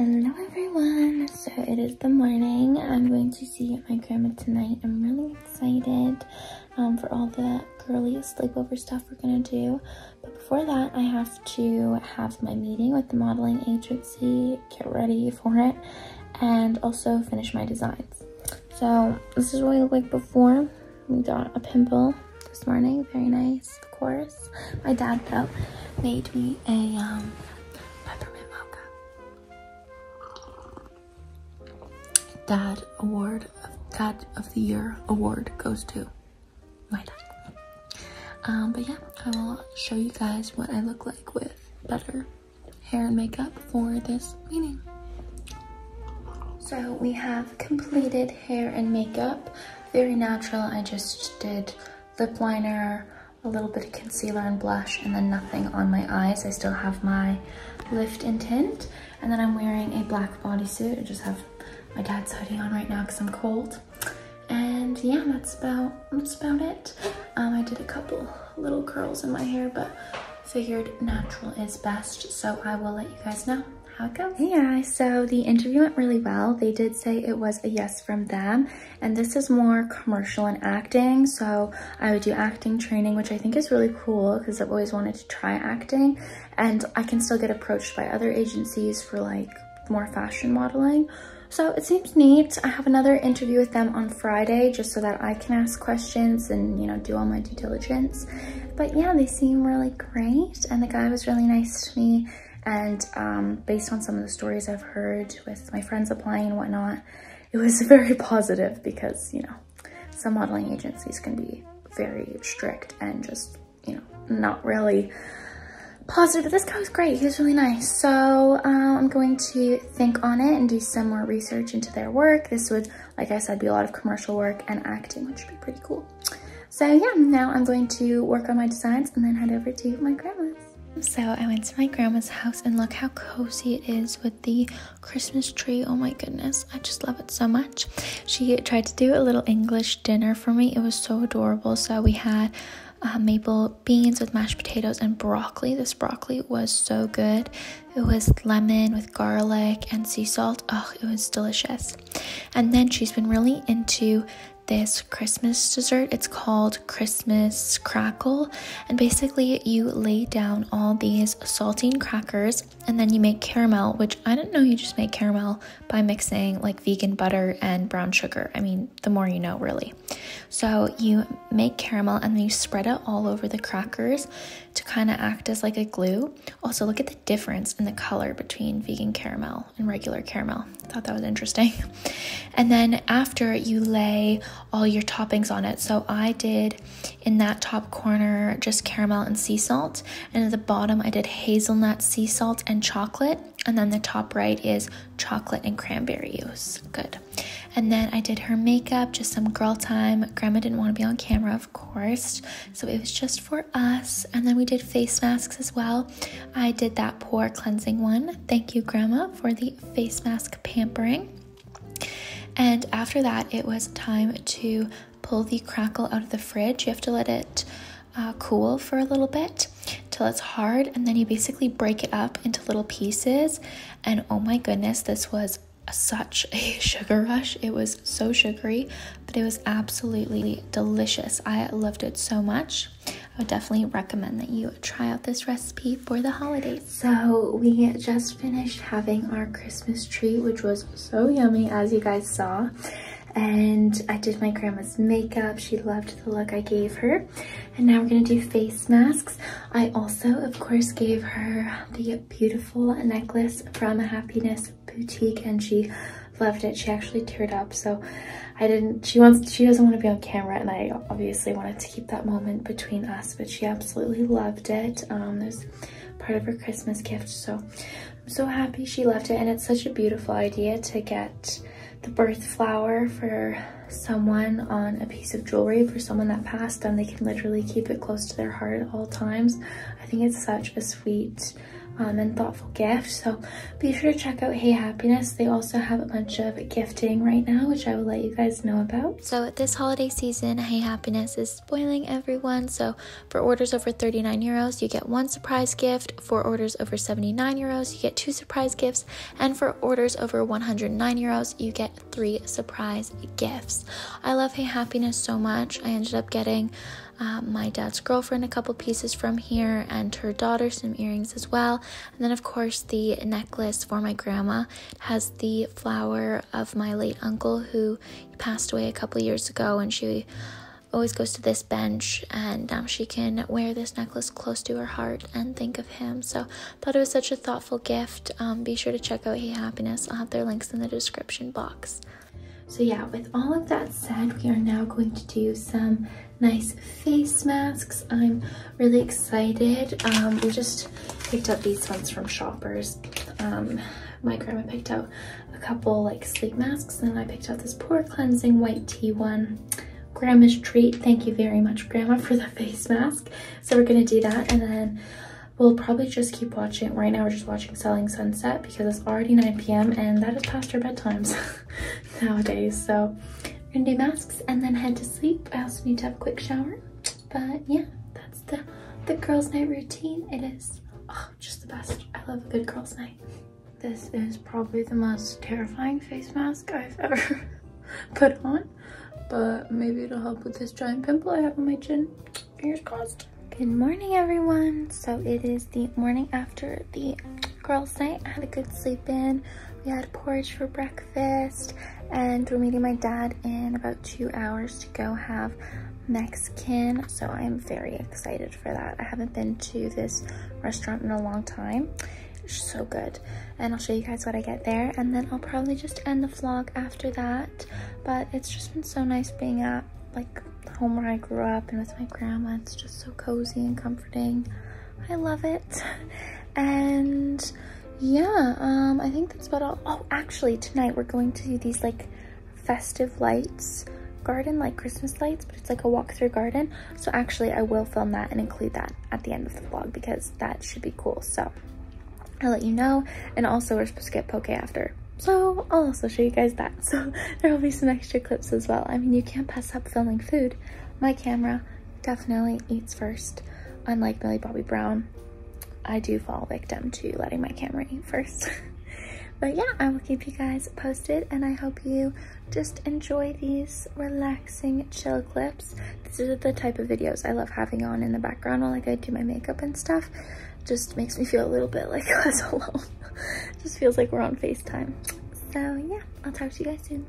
Hello everyone. So it is the morning. I'm going to see my grandma tonight. I'm really excited um, for all the girly sleepover stuff we're gonna do. But before that, I have to have my meeting with the modeling agency, get ready for it, and also finish my designs. So this is what I look like before. We got a pimple this morning, very nice, of course. My dad though made me a um, Dad award, Dad of the Year award goes to my dad. Um, but yeah, I will show you guys what I look like with better hair and makeup for this meeting. So we have completed hair and makeup. Very natural. I just did lip liner, a little bit of concealer and blush, and then nothing on my eyes. I still have my lift and tint. And then I'm wearing a black bodysuit. I just have my dad's hoodie on right now because I'm cold. And yeah, that's about that's about it. Um, I did a couple little curls in my hair, but figured natural is best. So I will let you guys know how it goes. Hey guys, so the interview went really well. They did say it was a yes from them. And this is more commercial and acting. So I would do acting training, which I think is really cool because I've always wanted to try acting. And I can still get approached by other agencies for like more fashion modeling. So it seems neat. I have another interview with them on Friday just so that I can ask questions and, you know, do all my due diligence. But yeah, they seem really great. And the guy was really nice to me. And um, based on some of the stories I've heard with my friends applying and whatnot, it was very positive because, you know, some modeling agencies can be very strict and just, you know, not really positive, but this guy was great. He was really nice. So uh, I'm going to think on it and do some more research into their work. This would, like I said, be a lot of commercial work and acting, which would be pretty cool. So yeah, now I'm going to work on my designs and then head over to my grandma's. So I went to my grandma's house and look how cozy it is with the Christmas tree. Oh my goodness, I just love it so much. She tried to do a little English dinner for me. It was so adorable. So we had uh, maple beans with mashed potatoes and broccoli. This broccoli was so good. It was lemon with garlic and sea salt. Oh, it was delicious. And then she's been really into this Christmas dessert. It's called Christmas Crackle. And basically, you lay down all these saltine crackers and then you make caramel, which I didn't know you just make caramel by mixing like vegan butter and brown sugar. I mean, the more you know, really. So you make caramel and then you spread it all over the crackers to kind of act as like a glue. Also, look at the difference in the color between vegan caramel and regular caramel. I thought that was interesting. And then after you lay all your toppings on it. So I did in that top corner just caramel and sea salt. And at the bottom, I did hazelnut, sea salt, and chocolate. And then the top right is chocolate and cranberry juice. Good. And then I did her makeup, just some girl time. Grandma didn't want to be on camera, of course. So it was just for us. And then we did face masks as well. I did that pore cleansing one. Thank you, Grandma, for the face mask pampering. And after that, it was time to pull the crackle out of the fridge. You have to let it uh, cool for a little bit till it's hard, and then you basically break it up into little pieces. And oh my goodness, this was such a sugar rush. It was so sugary, but it was absolutely delicious. I loved it so much. I would definitely recommend that you try out this recipe for the holidays. So we just finished having our Christmas tree, which was so yummy as you guys saw. And I did my grandma's makeup. She loved the look I gave her. And now we're gonna do face masks. I also, of course, gave her the beautiful necklace from Happiness Boutique and she loved it. She actually teared up. So I didn't, she wants, she doesn't want to be on camera and I obviously wanted to keep that moment between us, but she absolutely loved it. Um, was part of her Christmas gift. So I'm so happy she loved it. And it's such a beautiful idea to get the birth flower for someone on a piece of jewelry for someone that passed and they can literally keep it close to their heart at all times. I think it's such a sweet um, and thoughtful gift. So be sure to check out Hey Happiness. They also have a bunch of gifting right now, which I will let you guys know about. So this holiday season, Hey Happiness is spoiling everyone. So for orders over 39 euros, you get one surprise gift. For orders over 79 euros, you get two surprise gifts. And for orders over 109 euros, you get three surprise gifts. I love Hey Happiness so much. I ended up getting uh, my dad's girlfriend a couple pieces from here and her daughter some earrings as well. And then of course the necklace for my grandma has the flower of my late uncle who passed away a couple years ago and she always goes to this bench and um, she can wear this necklace close to her heart and think of him. So thought it was such a thoughtful gift. Um, be sure to check out hey happiness. I'll have their links in the description box. So yeah, with all of that said, we are now going to do some nice face masks. I'm really excited. Um, we just picked up these ones from Shoppers. Um, my grandma picked out a couple like sleep masks and I picked out this pore cleansing white tea one. Grandma's treat. Thank you very much, Grandma, for the face mask. So we're gonna do that and then We'll probably just keep watching. Right now we're just watching Selling Sunset because it's already 9 p.m. and that is past our bedtimes nowadays. So we're gonna do masks and then head to sleep. I also need to have a quick shower. But yeah, that's the, the girls' night routine. It is oh, just the best. I love a good girls' night. This is probably the most terrifying face mask I've ever put on. But maybe it'll help with this giant pimple I have on my chin. Fingers crossed. Good morning, everyone. So it is the morning after the girls' night. I had a good sleep in. We had porridge for breakfast and we're meeting my dad in about two hours to go have Mexican. So I'm very excited for that. I haven't been to this restaurant in a long time. It's so good. And I'll show you guys what I get there. And then I'll probably just end the vlog after that. But it's just been so nice being at like home where I grew up and with my grandma. It's just so cozy and comforting. I love it. And yeah, um, I think that's about all. Oh, actually tonight we're going to do these like festive lights garden, like Christmas lights, but it's like a walk-through garden. So actually I will film that and include that at the end of the vlog because that should be cool. So I'll let you know. And also we're supposed to get poke after. So I'll also show you guys that. So there will be some extra clips as well. I mean, you can't pass up filming food. My camera definitely eats first. Unlike Millie Bobby Brown, I do fall victim to letting my camera eat first. but yeah, I will keep you guys posted and I hope you just enjoy these relaxing chill clips. These are the type of videos I love having on in the background while like I do my makeup and stuff. Just makes me feel a little bit like less alone. just feels like we're on FaceTime. So yeah, I'll talk to you guys soon.